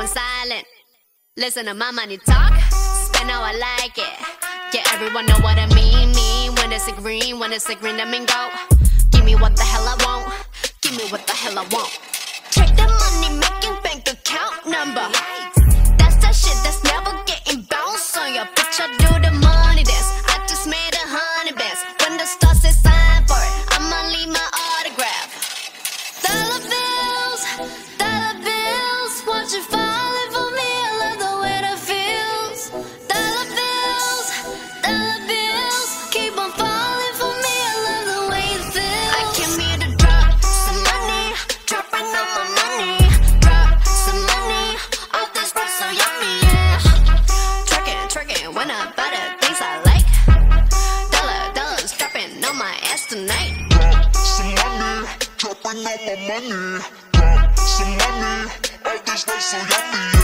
Everyone silent. Listen to my money talk, spend how I like it. Yeah, everyone know what I mean. Mean when it's a green, when it's a green, I mean go. Give me what the hell I want. Give me what the hell I want. Check the money making bank account number. That's that shit that's never getting bounced on your bitch. I do the money dance. My money. Drop some money, all this stuff so yummy,